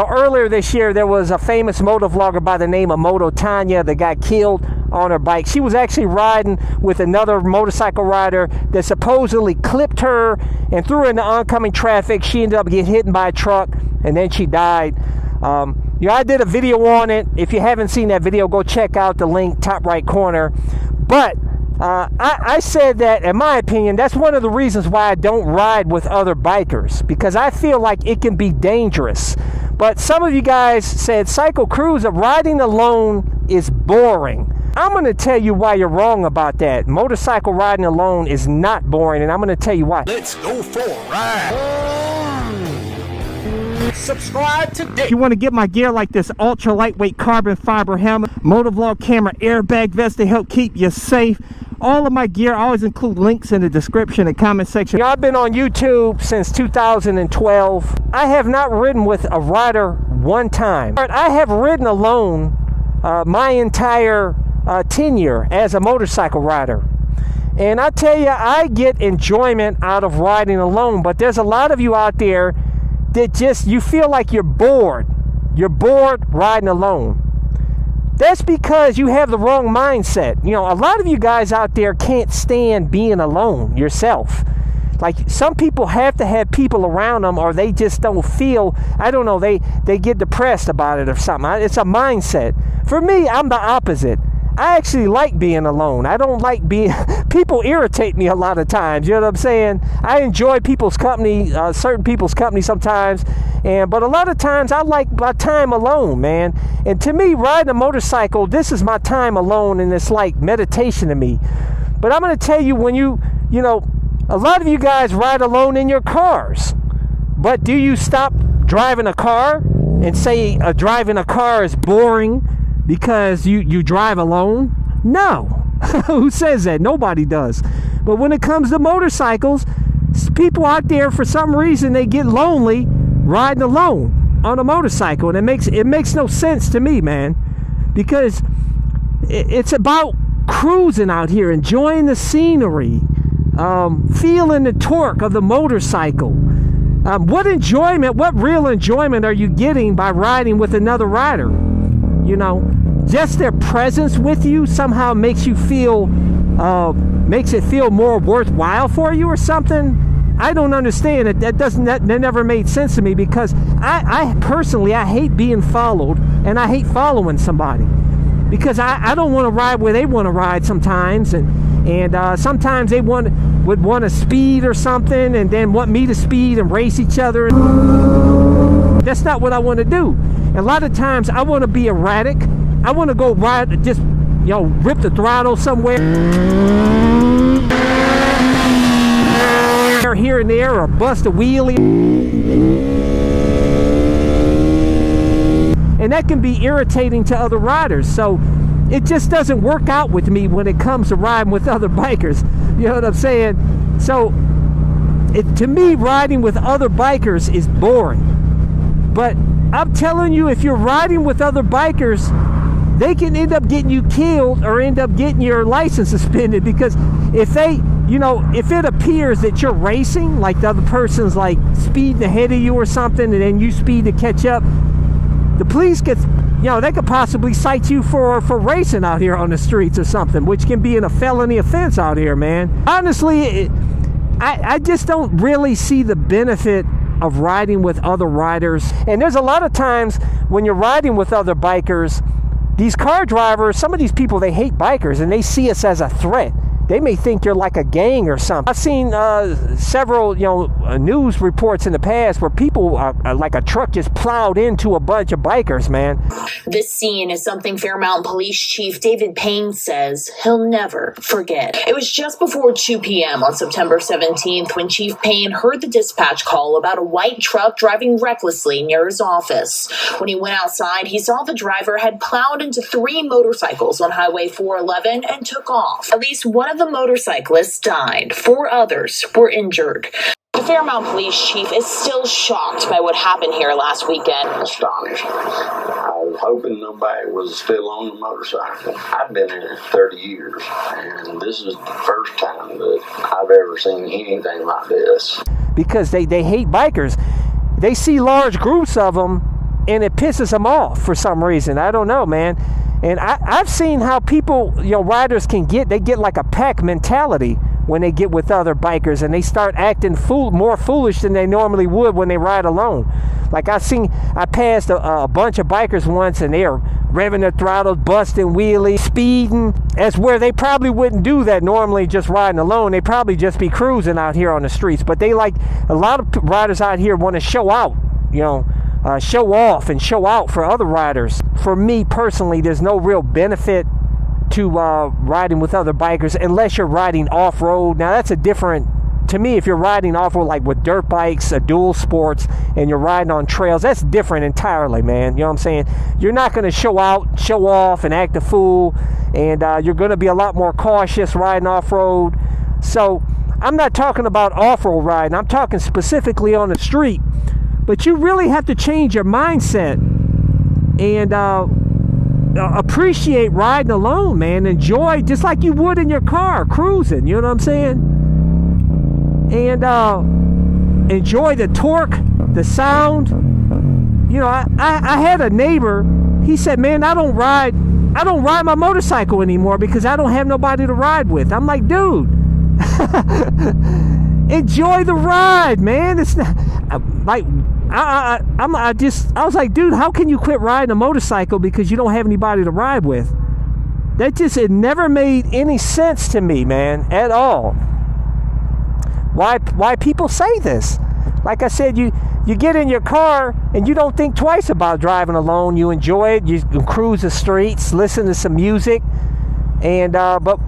Now, earlier this year, there was a famous moto vlogger by the name of Moto Tanya that got killed on her bike. She was actually riding with another motorcycle rider that supposedly clipped her and threw her into oncoming traffic. She ended up getting hit by a truck and then she died. Um, I did a video on it. If you haven't seen that video, go check out the link top right corner. But uh, I, I, said that, in my opinion, that's one of the reasons why I don't ride with other bikers because I feel like it can be dangerous. But some of you guys said CycleCruza riding alone is boring. I'm going to tell you why you're wrong about that. Motorcycle riding alone is not boring, and I'm going to tell you why. Let's go for a ride. Subscribe today. If you want to get my gear like this ultra lightweight carbon fiber helmet, motovlog camera, airbag vest to help keep you safe, all of my gear I always include links in the description and comment section i've been on youtube since 2012 i have not ridden with a rider one time i have ridden alone uh, my entire uh, tenure as a motorcycle rider. And I tell you, I get enjoyment out of riding alone, but there's a lot of you out there that just, you feel like you're bored. You're bored riding alone. That's because you have the wrong mindset. You know, a lot of you guys out there can't stand being alone yourself. Like some people have to have people around them or they just don't feel, I don't know, they, they get depressed about it or something. It's a mindset. For me, I'm the opposite. I actually like being alone. I don't like being. people irritate me a lot of times. You know what I'm saying? I enjoy people's company, uh, certain people's company sometimes, and but a lot of times I like my time alone, man. And to me, riding a motorcycle, this is my time alone, and it's like meditation to me. But I'm to tell you, when you, you know, a lot of you guys ride alone in your cars, but do you stop driving a car and say uh, driving a car is boring? because you, you drive alone? No. Who says that? Nobody does. But when it comes to motorcycles, people out there for some reason they get lonely riding alone on a motorcycle and it makes it makes no sense to me, man. Because it's about cruising out here, enjoying the scenery, um, feeling the torque of the motorcycle. Um, what enjoyment, what real enjoyment are you getting by riding with another rider? You know, just their presence with you somehow makes you feel uh, makes it feel more worthwhile for you or something? I don't understand. It that doesn't that, that never made sense to me because I, I personally i hate being followed and i hate following somebody because i, I don't want to ride where they want to ride sometimes and and uh, sometimes they want would want to speed or something and then want me to speed and race each other. That's not what i want to do. A lot of times i want to be erratic I want to go ride, just, you know, rip the throttle somewhere. Here and there, or bust a wheelie. And that can be irritating to other riders. So it just doesn't work out with me when it comes to riding with other bikers. You know what I'm saying? So it, to me, riding with other bikers is boring. But I'm telling you, if you're riding with other bikers, they can end up getting you killed or end up getting your license suspended because if they you know if it appears that you're racing like the other person's like speeding ahead of you or something and then you speed to catch up the police gets you know they could possibly cite you for for racing out here on the streets or something which can be in a felony offense out here man. Honestly it, I, I just don't really see the benefit of riding with other riders. And there's a lot of times when you're riding with other bikers these car drivers, some of these people, they hate bikers and they see us as a threat they may think you're like a gang or something. I've seen uh, several, you know, uh, news reports in the past where people, uh, uh, like a truck, just plowed into a bunch of bikers. Man, this scene is something Fairmount Police Chief David Payne says he'll never forget. It was just before 2 p.m. on September 17th when Chief Payne heard the dispatch call about a white truck driving recklessly near his office. When he went outside, he saw the driver had plowed into three motorcycles on Highway 411 and took off. At least one of the motorcyclists died, four others were injured. The Fairmount police chief is still shocked by what happened here last weekend. Astonished. I was hoping nobody was still on the motorcycle. I've been here 30 years, and this is the first time that I've ever seen anything like this. Because they, they hate bikers. They see large groups of them and it pisses them off for some reason. I don't know, man. And I, I've seen how people, you know, riders can get, they get like a pack mentality when they get with other bikers and they start acting fool, more foolish than they normally would when they ride alone. Like I've seen, I passed a, a bunch of bikers once and they're revving their throttles, busting wheelies, speeding. That's where they probably wouldn't do that normally just riding alone. They probably just be cruising out here on the streets. But they like, a lot of riders out here want to show out, you know, uh, show off and show out for other riders. For me personally, there's no real benefit to uh, riding with other bikers unless you're riding off road. Now, that's a different, to me, if you're riding off road like with dirt bikes, a dual sports, and you're riding on trails, that's different entirely, man. You know what I'm saying? You're not going to show out, show off, and act a fool, and uh, you're going to be a lot more cautious riding off road. So, I'm not talking about off road riding, I'm talking specifically on the street. But you really have to change your mindset and uh, uh, appreciate riding alone, man. Enjoy just like you would in your car, cruising. You know what I'm saying? And uh, enjoy the torque, the sound. You know, I, I, I had a neighbor. He said, "Man, I don't ride. I don't ride my motorcycle anymore because I don't have nobody to ride with." I'm like, dude. enjoy the ride, man. It's not like I, I, I'm, I just, I was like, dude, how can you quit riding a motorcycle because you don't have anybody to ride with? That just, it never made any sense to me, man, at all. Why, why people say this? Like I said, you, you get in your car and you don't think twice about driving alone. You enjoy it. You cruise the streets, listen to some music, and uh, but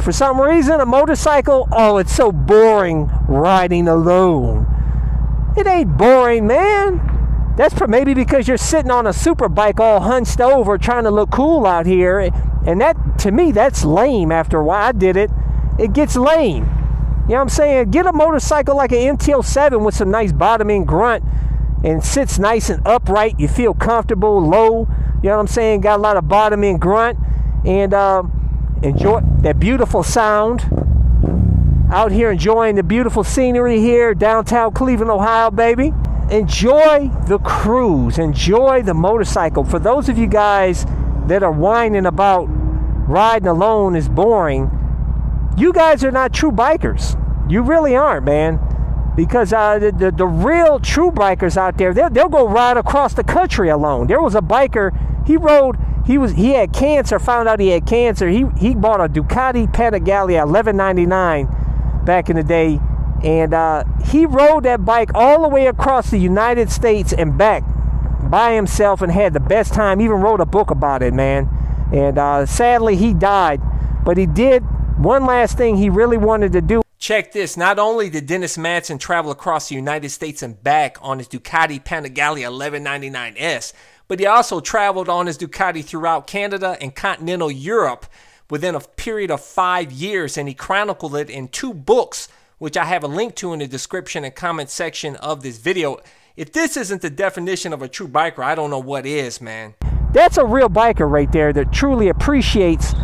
for some reason, a motorcycle, oh, it's so boring riding alone. It ain't boring, man. That's for maybe because you're sitting on a super bike all hunched over trying to look cool out here. And that, to me, that's lame after a while. I did it. It gets lame. You know what I'm saying? Get a motorcycle like an MT-07 with some nice bottoming grunt and sits nice and upright. You feel comfortable, low. You know what I'm saying? Got a lot of bottoming grunt. And uh, enjoy that beautiful sound out here enjoying the beautiful scenery here, downtown Cleveland, Ohio, baby. Enjoy the cruise, enjoy the motorcycle. For those of you guys that are whining about riding alone is boring, you guys are not true bikers. You really aren't, man. Because uh, the, the, the, real true bikers out there, they'll, they'll go ride across the country alone. There was a biker, he rode he was he had cancer found out he had cancer he he bought a ducati panigale 1199 back in the day, and uh, he rode that bike all the way across the United States and back by himself and had the best time. Even wrote a book about it, man. And uh, sadly, he died, but he did one last thing he really wanted to do. Check this. Not only did Dennis Matson travel across the United States and back on his Ducati Panigale 1199S, but he also traveled on his Ducati throughout Canada and continental Europe within a period of five years, and he chronicled it in two books, which I have a link to in the description and comment section of this video. If this isn't the definition of a true biker, I don't know what is, man. That's a real biker right there that truly appreciates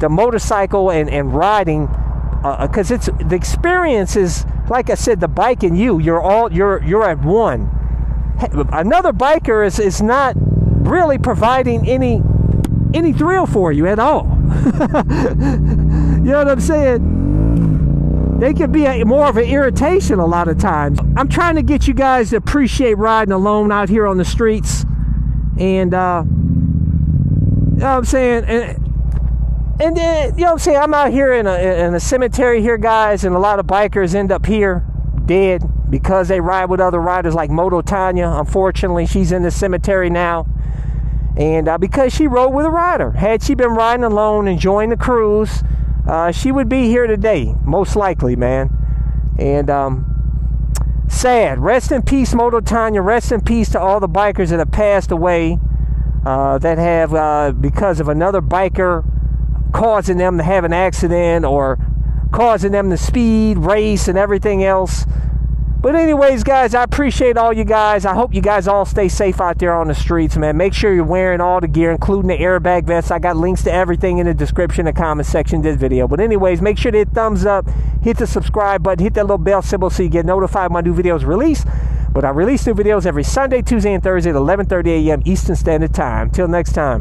the motorcycle and, and riding because uh, it's the experience is like I said, the bike and you, you're all you're you're at one. Another biker is is not really providing any any thrill for you at all. you know what I'm saying? They can be a, more of an irritation a lot of times. I'm trying to get you guys to appreciate riding alone out here on the streets. And, uh, you know what I'm saying? And, and then, you know what I'm saying? I'm out here in a, in a cemetery here, guys, and a lot of bikers end up here dead because they ride with other riders like Moto Tanya. Unfortunately, she's in the cemetery now and uh, because she rode with a rider. Had she been riding alone, enjoying the cruise, uh, she would be here today, most likely, man. And um, sad. Rest in peace, Moto Tanya. Rest in peace to all the bikers that have passed away, uh, that have, uh, because of another biker causing them to have an accident or causing them to speed, race, and everything else. But anyways, guys, I appreciate all you guys. I hope you guys all stay safe out there on the streets, man. Make sure you're wearing all the gear, including the airbag vests. I got links to everything in the description and comment section of this video. But anyways, make sure to hit thumbs up, hit the subscribe button, hit that little bell symbol so you get notified when my new videos release. But I release new videos every Sunday, Tuesday, and Thursday at 11:30 a.m. Eastern Standard Time. Till next time.